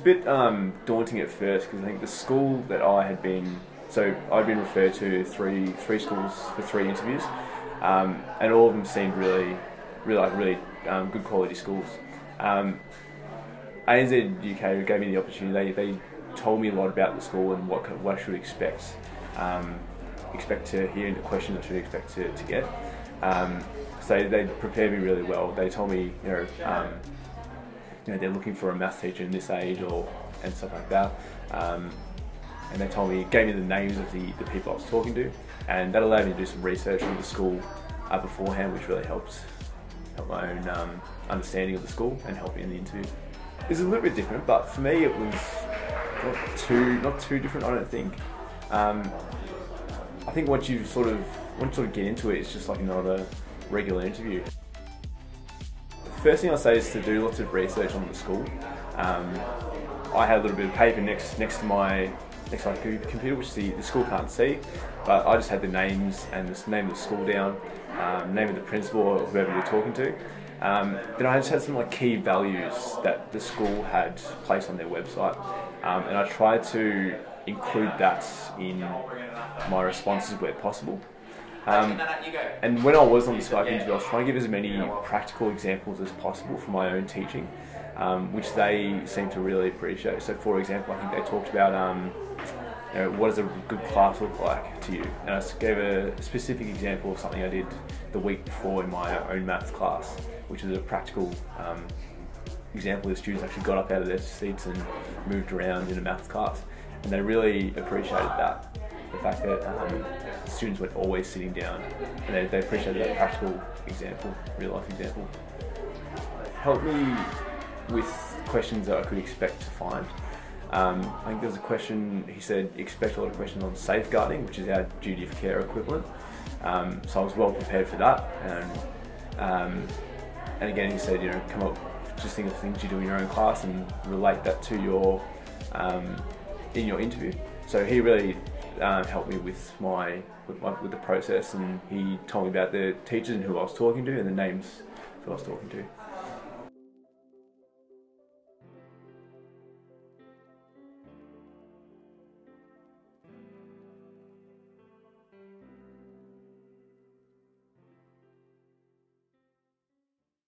a bit um, daunting at first because I think the school that I had been, so I'd been referred to three three schools for three interviews, um, and all of them seemed really, really like really um, good quality schools. Um, ANZUK gave me the opportunity. They, they told me a lot about the school and what what I should expect um, expect to hear in the questions I should expect to, to get. Um, so they prepared me really well. They told me, you know, um, know, they're looking for a math teacher in this age or and stuff like that. Um, and they told me, gave me the names of the, the people I was talking to, and that allowed me to do some research on the school uh, beforehand, which really helped help my own um, understanding of the school and help me in the interview. It's a little bit different, but for me it was not too not too different. I don't think. Um, I think once you sort of once you sort of get into it, it's just like another regular interview. First thing I'll say is to do lots of research on the school. Um, I had a little bit of paper next next to my next to my computer, which the, the school can't see, but I just had the names and the name of the school down, um, name of the principal or whoever you're talking to. Um, then I just had some like key values that the school had placed on their website, um, and I tried to include that in my responses where possible. Um, and when I was on the Skype interview, I was trying to give as many practical examples as possible from my own teaching, um, which they seem to really appreciate. So, for example, I think they talked about um, you know, what does a good class look like to you? And I gave a specific example of something I did the week before in my own maths class, which is a practical um, example. The students actually got up out of their seats and moved around in a maths class, and they really appreciated that. The fact that um, students weren't always sitting down, and they, they appreciated that practical example, real life example. Helped me with questions that I could expect to find. Um, I think there's a question, he said, expect a lot of questions on safeguarding, which is our duty of care equivalent. Um, so I was well prepared for that. And, um, and again, he said, you know, come up, just think of things you do in your own class and relate that to your, um, in your interview. So he really um, helped me with my, with my, with the process and he told me about the teachers and who I was talking to and the names who I was talking to.